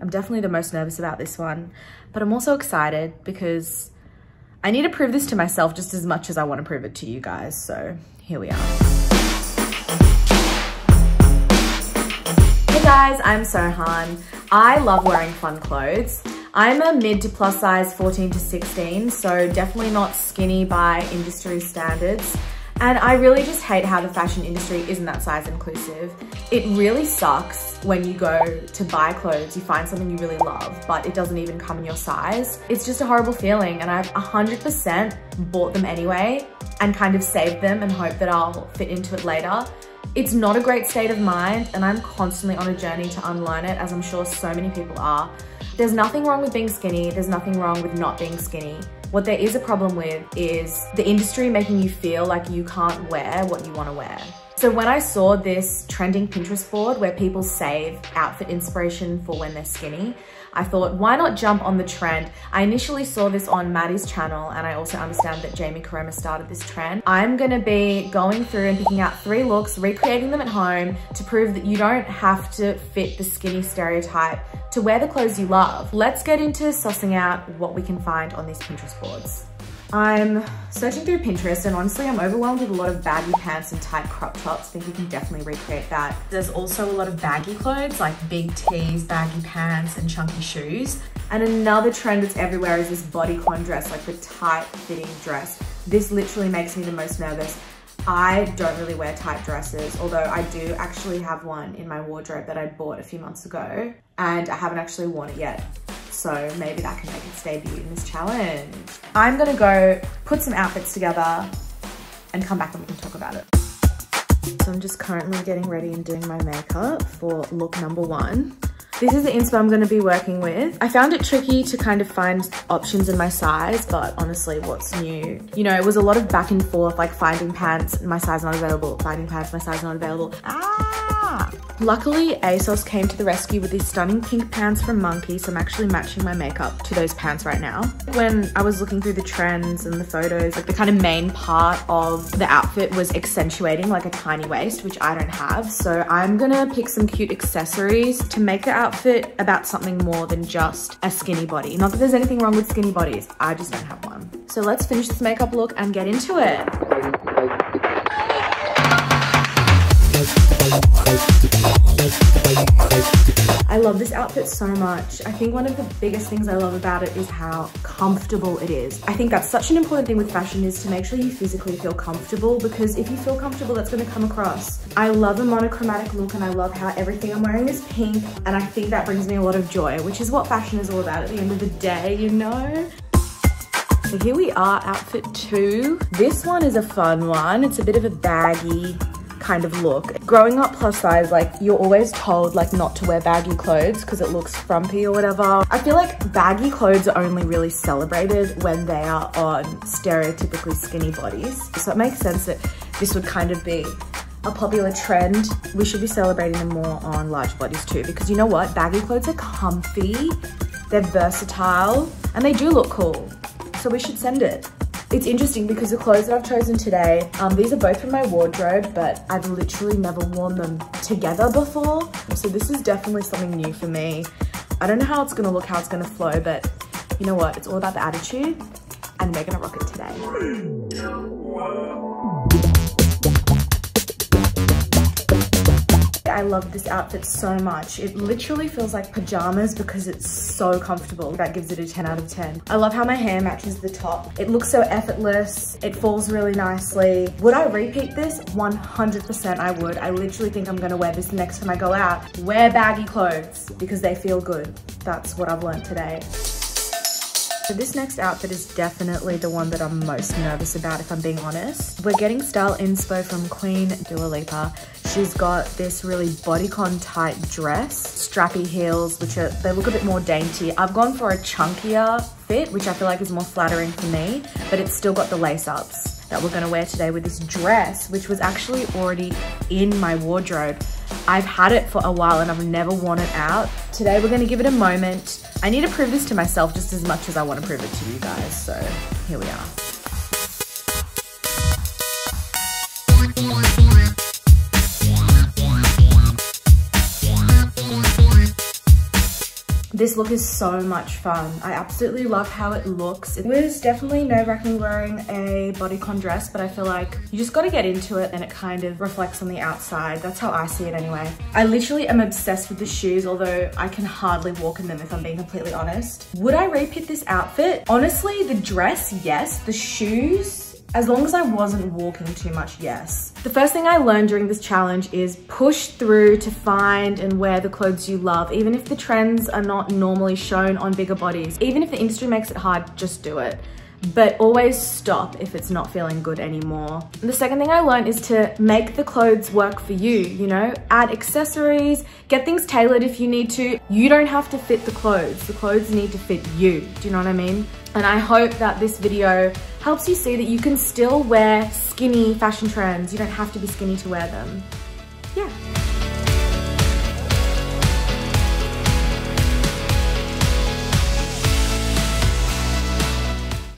I'm definitely the most nervous about this one, but I'm also excited because I need to prove this to myself just as much as I want to prove it to you guys. So here we are. Hey guys, I'm Sohan. I love wearing fun clothes. I'm a mid to plus size 14 to 16, so definitely not skinny by industry standards. And I really just hate how the fashion industry isn't that size inclusive. It really sucks when you go to buy clothes, you find something you really love, but it doesn't even come in your size. It's just a horrible feeling and I've 100% bought them anyway and kind of saved them and hope that I'll fit into it later. It's not a great state of mind and I'm constantly on a journey to unlearn it as I'm sure so many people are. There's nothing wrong with being skinny. There's nothing wrong with not being skinny. What there is a problem with is the industry making you feel like you can't wear what you wanna wear. So when I saw this trending Pinterest board where people save outfit inspiration for when they're skinny, I thought, why not jump on the trend? I initially saw this on Maddie's channel and I also understand that Jaimmy Caroma started this trend. I'm gonna be going through and picking out three looks, recreating them at home to prove that you don't have to fit the skinny stereotype to wear the clothes you love. Let's get into sussing out what we can find on these Pinterest boards. I'm searching through Pinterest and honestly I'm overwhelmed with a lot of baggy pants and tight crop tops. I think we can definitely recreate that. There's also a lot of baggy clothes like big tees, baggy pants and chunky shoes. And another trend that's everywhere is this bodycon dress, like the tight fitting dress. This literally makes me the most nervous. I don't really wear tight dresses, although I do actually have one in my wardrobe that I bought a few months ago and I haven't actually worn it yet. So maybe that can make its debut in this challenge. I'm gonna go put some outfits together and come back and we can talk about it. So I'm just currently getting ready and doing my makeup for look number one. This is the inspo I'm gonna be working with. I found it tricky to kind of find options in my size, but honestly, what's new? You know, it was a lot of back and forth, like finding pants, my size not available, finding pants, my size not available. Ah! Ah. Luckily, ASOS came to the rescue with these stunning pink pants from Monki, so I'm actually matching my makeup to those pants right now. When I was looking through the trends and the photos, like the kind of main part of the outfit was accentuating like a tiny waist, which I don't have. So I'm gonna pick some cute accessories to make the outfit about something more than just a skinny body. Not that there's anything wrong with skinny bodies, I just don't have one. So let's finish this makeup look and get into it. I love this outfit so much. I think one of the biggest things I love about it is how comfortable it is. I think that's such an important thing with fashion is to make sure you physically feel comfortable because if you feel comfortable, that's gonna come across. I love a monochromatic look and I love how everything I'm wearing is pink and I think that brings me a lot of joy, which is what fashion is all about at the end of the day, you know? So here we are, outfit two. This one is a fun one. It's a bit of a baggy kind of look. Growing up plus size, like you're always told like not to wear baggy clothes because it looks frumpy or whatever. I feel like baggy clothes are only really celebrated when they are on stereotypically skinny bodies. So it makes sense that this would kind of be a popular trend. We should be celebrating them more on large bodies too because you know what? Baggy clothes are comfy, they're versatile, and they do look cool. So we should send it. It's interesting because the clothes that I've chosen today, um, these are both from my wardrobe, but I've literally never worn them together before. So this is definitely something new for me. I don't know how it's gonna look, how it's gonna flow, but you know what? It's all about the attitude and we're gonna rock it today. I love this outfit so much. It literally feels like pajamas because it's so comfortable. That gives it a 10 out of 10. I love how my hair matches the top. It looks so effortless. It falls really nicely. Would I repeat this? 100% I would. I literally think I'm gonna wear this next time I go out. Wear baggy clothes because they feel good. That's what I've learned today. So this next outfit is definitely the one that I'm most nervous about if I'm being honest. We're getting style inspo from Queen Dua Lipa. She's got this really bodycon tight dress, strappy heels, which are, they look a bit more dainty. I've gone for a chunkier fit, which I feel like is more flattering for me, but it's still got the lace ups that we're gonna wear today with this dress, which was actually already in my wardrobe. I've had it for a while and I've never worn it out. Today we're gonna give it a moment. I need to prove this to myself just as much as I wanna prove it to you guys. So here we are. This look is so much fun. I absolutely love how it looks. It was definitely nerve-wracking wearing a bodycon dress, but I feel like you just gotta get into it and it kind of reflects on the outside. That's how I see it anyway. I literally am obsessed with the shoes, although I can hardly walk in them if I'm being completely honest. Would I repeat this outfit? Honestly, the dress, yes. The shoes, as long as I wasn't walking too much, yes. The first thing I learned during this challenge is push through to find and wear the clothes you love, even if the trends are not normally shown on bigger bodies. Even if the industry makes it hard, just do it but always stop if it's not feeling good anymore. The second thing I learned is to make the clothes work for you, you know? Add accessories, get things tailored if you need to. You don't have to fit the clothes. The clothes need to fit you. Do you know what I mean? And I hope that this video helps you see that you can still wear skinny fashion trends. You don't have to be skinny to wear them. Yeah.